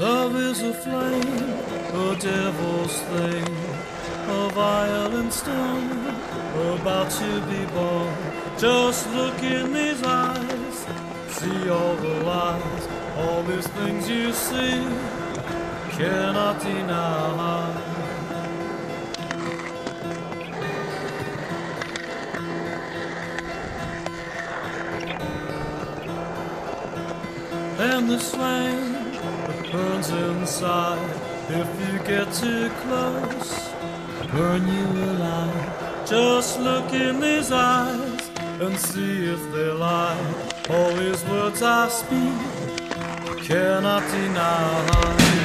Love is a flame, a devil's thing, a violent stone, about to be born. Just look in these eyes, see all the lies, all these things you see, cannot deny. And this flame burns inside, if you get too close, burn you alive. Just look in these eyes and see if they lie. All these words I speak cannot deny.